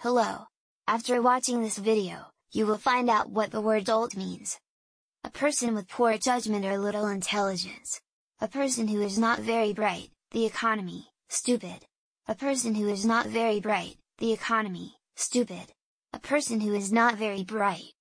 Hello! After watching this video, you will find out what the word dolt means. A person with poor judgment or little intelligence. A person who is not very bright, the economy, stupid. A person who is not very bright, the economy, stupid. A person who is not very bright.